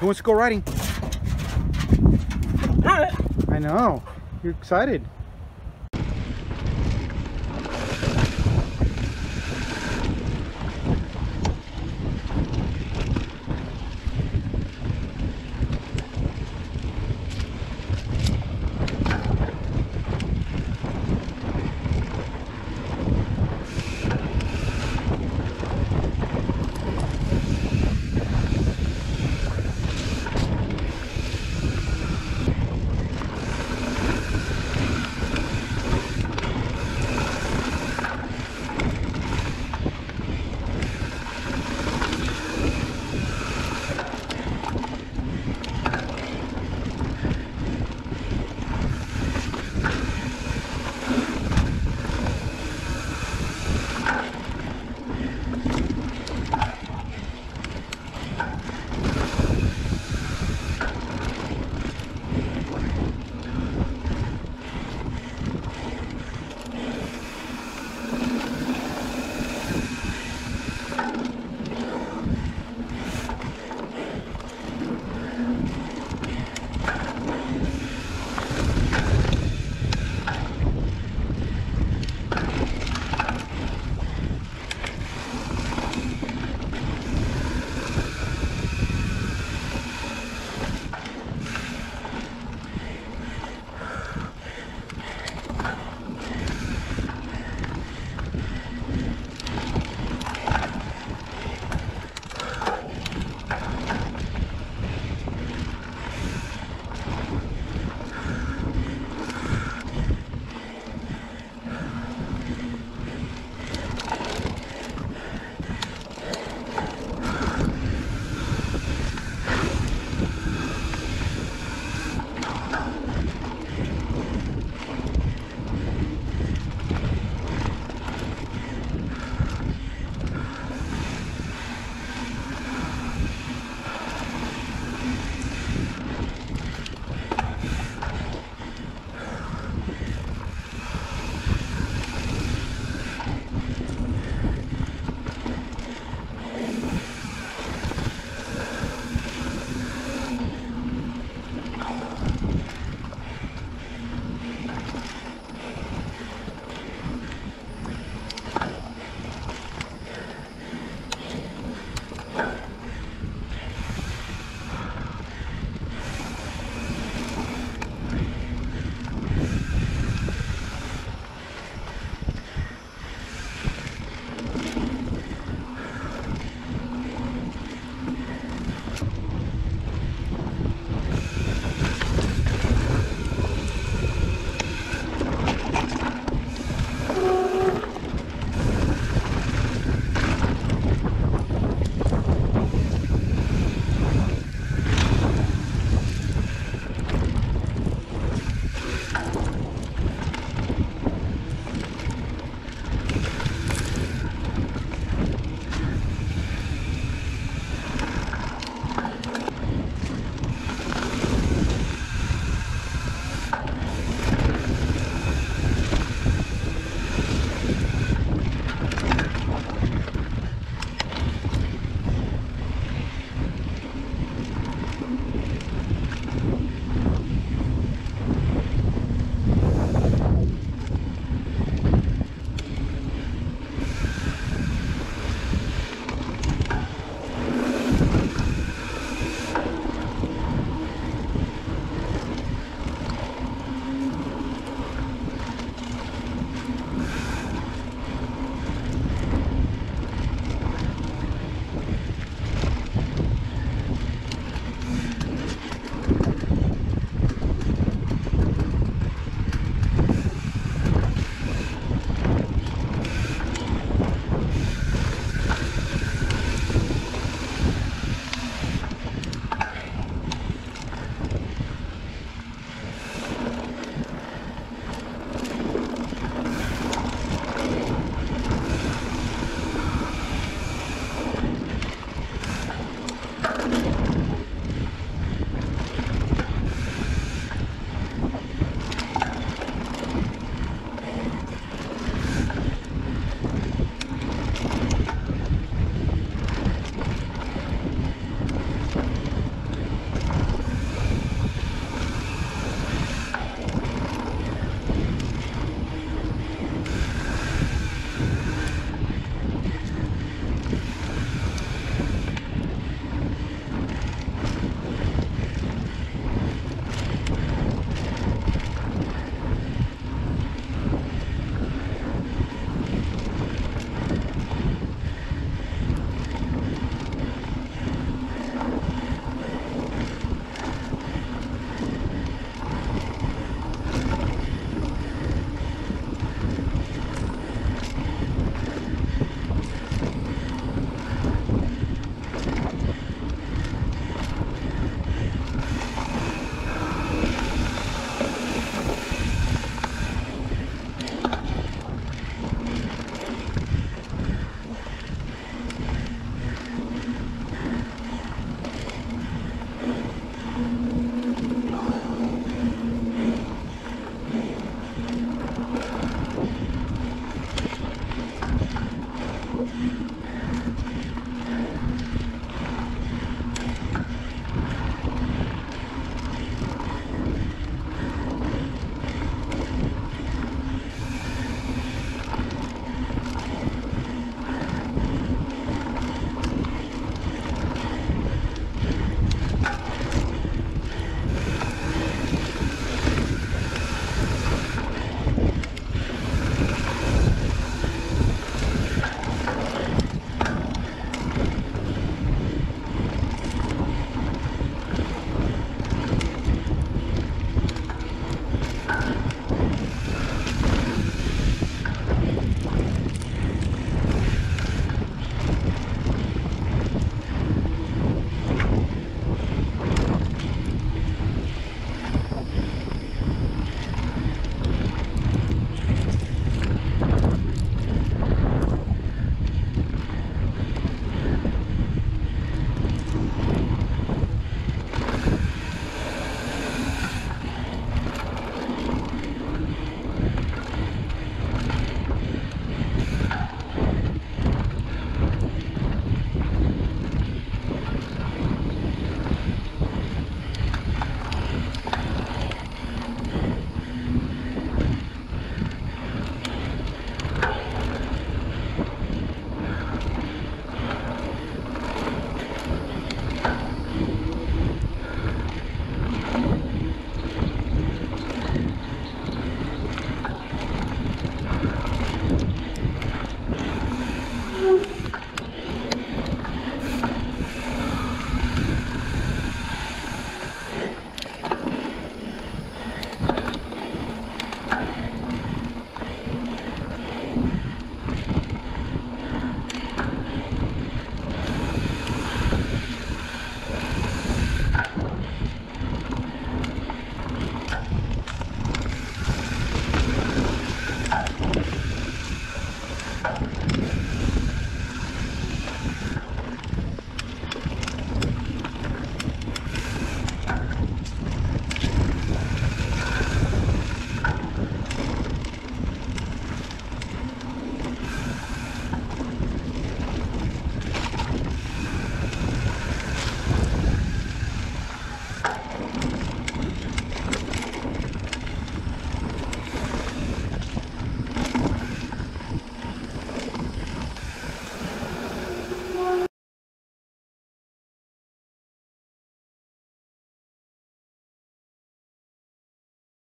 Who wants to go riding? I know. You're excited.